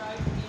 right?